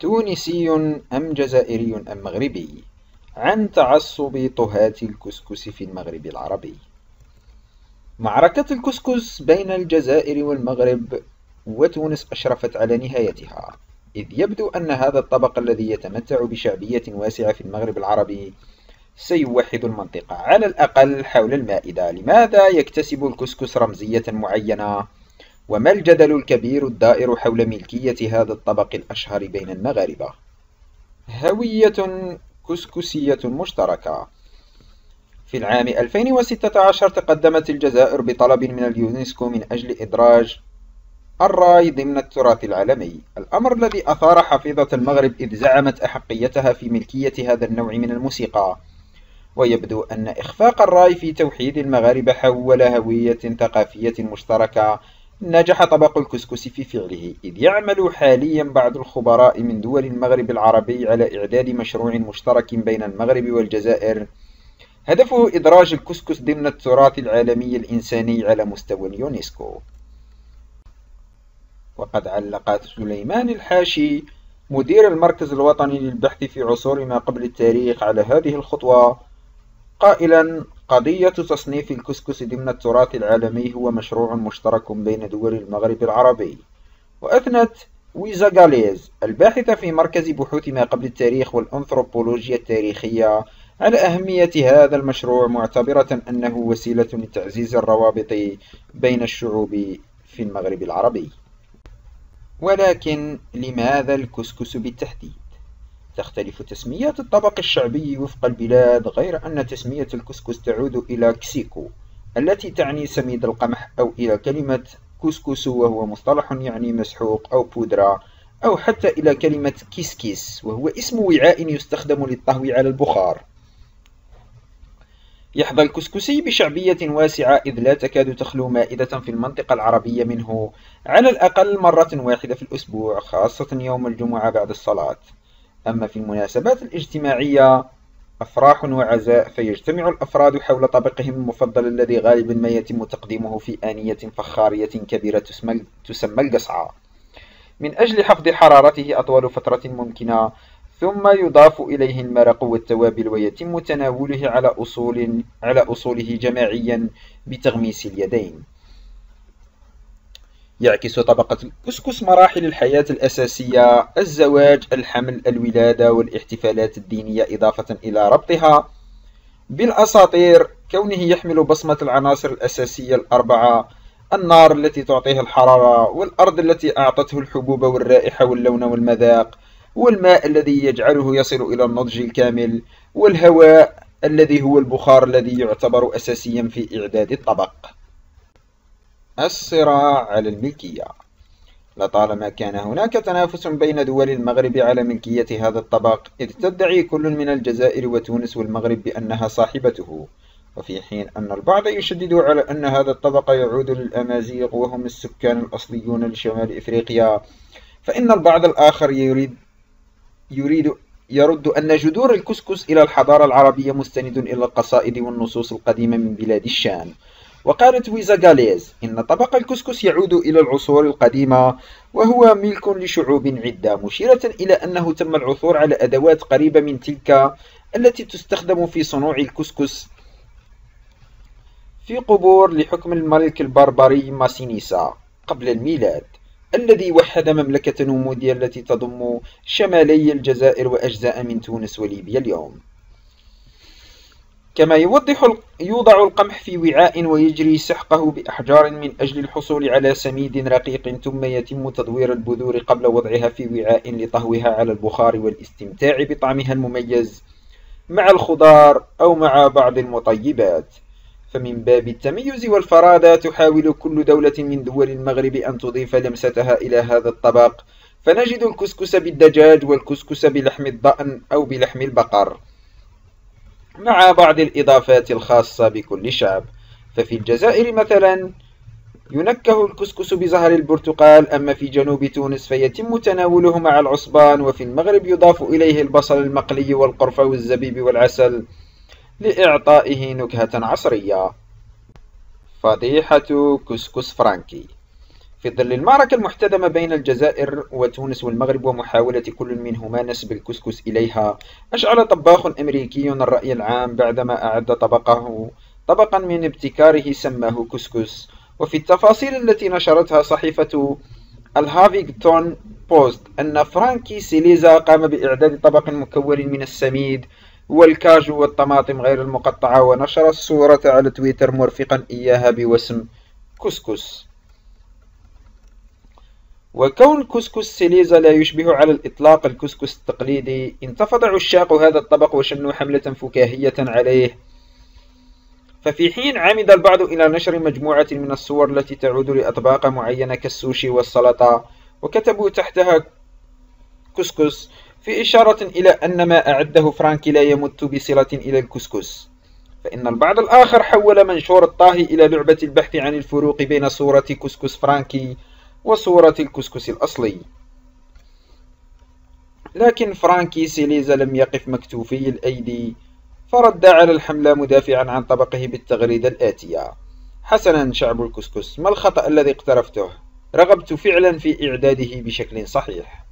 تونسي أم جزائري أم مغربي؟ عن تعصب طهاة الكسكس في المغرب العربي. معركة الكسكس بين الجزائر والمغرب وتونس أشرفت على نهايتها إذ يبدو أن هذا الطبق الذي يتمتع بشعبية واسعة في المغرب العربي سيوحد المنطقة على الأقل حول المائدة. لماذا يكتسب الكسكس رمزية معينة؟ وما الجدل الكبير الدائر حول ملكية هذا الطبق الأشهر بين المغاربة؟ هوية كسكسية مشتركة. في العام 2016 تقدمت الجزائر بطلب من اليونسكو من أجل إدراج الرأي ضمن التراث العالمي. الأمر الذي أثار حفيظة المغرب إذ زعمت أحقيتها في ملكية هذا النوع من الموسيقى. ويبدو أن إخفاق الرأي في توحيد المغاربة حول هوية ثقافية مشتركة نجح طبق الكسكس في فعله إذ يعمل حاليا بعض الخبراء من دول المغرب العربي على إعداد مشروع مشترك بين المغرب والجزائر. هدفه إدراج الكسكس ضمن التراث العالمي الإنساني على مستوى اليونسكو. وقد علق سليمان الحاشي مدير المركز الوطني للبحث في عصور ما قبل التاريخ على هذه الخطوة قائلا قضية تصنيف الكسكس ضمن التراث العالمي هو مشروع مشترك بين دول المغرب العربي وأثنت ويزا غاليز الباحثة في مركز بحوث ما قبل التاريخ والأنثروبولوجيا التاريخية على أهمية هذا المشروع معتبرة أنه وسيلة لتعزيز الروابط بين الشعوب في المغرب العربي ولكن لماذا الكسكس بالتحديد؟ تختلف تسميات الطبق الشعبي وفق البلاد غير أن تسمية الكسكس تعود إلى كسيكو التي تعني سميد القمح أو إلى كلمة كسكس وهو مصطلح يعني مسحوق أو بودرة أو حتى إلى كلمة كيسكيس وهو اسم وعاء يستخدم للطهو على البخار. يحظى الكسكسي بشعبية واسعة إذ لا تكاد تخلو مائدة في المنطقة العربية منه على الأقل مرة واحدة في الأسبوع خاصة يوم الجمعة بعد الصلاة. أما في المناسبات الاجتماعية أفراح وعزاء فيجتمع الأفراد حول طبقهم المفضل الذي غالبا ما يتم تقديمه في آنية فخارية كبيرة تسمى القصعة. من أجل حفظ حرارته أطول فترة ممكنة ثم يضاف إليه المرق والتوابل ويتم تناوله على أصول على أصوله جماعيا بتغميس اليدين. يعكس طبقة الكسكس مراحل الحياة الأساسية الزواج الحمل الولادة والاحتفالات الدينية إضافة إلى ربطها. بالأساطير كونه يحمل بصمة العناصر الأساسية الأربعة النار التي تعطيه الحرارة والأرض التي أعطته الحبوب والرائحة واللون والمذاق والماء الذي يجعله يصل إلى النضج الكامل والهواء الذي هو البخار الذي يعتبر أساسيا في إعداد الطبق. الصراع على الملكية. لطالما كان هناك تنافس بين دول المغرب على ملكية هذا الطبق إذ تدعي كل من الجزائر وتونس والمغرب بأنها صاحبته. وفي حين أن البعض يشدد على أن هذا الطبق يعود للأمازيغ وهم السكان الأصليون لشمال إفريقيا فإن البعض الآخر يريد يريد يرد أن جذور الكسكس إلى الحضارة العربية مستند إلى القصائد والنصوص القديمة من بلاد الشام. وقالت ويزا غاليز إن طبق الكسكس يعود إلى العصور القديمة وهو ملك لشعوب عدة مشيرة إلى أنه تم العثور على أدوات قريبة من تلك التي تستخدم في صنع الكسكس في قبور لحكم الملك البربري ماسينيسا قبل الميلاد الذي وحد مملكة نوميديا التي تضم شمالي الجزائر وأجزاء من تونس وليبيا اليوم. كما يوضح يوضع القمح في وعاء ويجري سحقه بأحجار من أجل الحصول على سميد رقيق ثم يتم تدوير البذور قبل وضعها في وعاء لطهوها على البخار والاستمتاع بطعمها المميز مع الخضار أو مع بعض المطيبات. فمن باب التميز والفرادة تحاول كل دولة من دول المغرب أن تضيف لمستها إلى هذا الطبق فنجد الكسكس بالدجاج والكسكس بلحم الضأن أو بلحم البقر. مع بعض الإضافات الخاصة بكل شعب. ففي الجزائر مثلا ينكه الكسكس بزهر البرتقال أما في جنوب تونس فيتم تناوله مع العصبان وفي المغرب يضاف إليه البصل المقلي والقرفة والزبيب والعسل لإعطائه نكهة عصرية. فضيحة كسكس فرانكي. في ظل المعركة المحتدمة بين الجزائر وتونس والمغرب ومحاولة كل منهما نسب الكسكس إليها أشعل طباخ أمريكي الرأي العام بعدما أعد طبقه. طبقا من ابتكاره سماه كسكس. وفي التفاصيل التي نشرتها صحيفة الهافينغتون بوست أن فرانكي سيليزا قام بإعداد طبق مكون من السميد والكاجو والطماطم غير المقطعة ونشر الصورة على تويتر مرفقا إياها بوسم كسكس. وكون كسكس سيليزا لا يشبه على الإطلاق الكسكس التقليدي انتفض عشاق هذا الطبق وشنوا حملة فكاهية عليه. ففي حين عمد البعض إلى نشر مجموعة من الصور التي تعود لأطباق معينة كالسوشي والسلطة وكتبوا تحتها كسكس في إشارة إلى أن ما أعده فرانكي لا يمت بصلة إلى الكسكس. فإن البعض الآخر حول منشور الطاهي إلى لعبة البحث عن الفروق بين صورة كسكس فرانكي وصورة الكسكس الأصلي. لكن فرانكي سيليزا لم يقف مكتوفي الأيدي فرد على الحملة مدافعا عن طبقه بالتغريدة الآتية. حسنا شعب الكسكس ما الخطأ الذي اقترفته؟ رغبت فعلا في إعداده بشكل صحيح.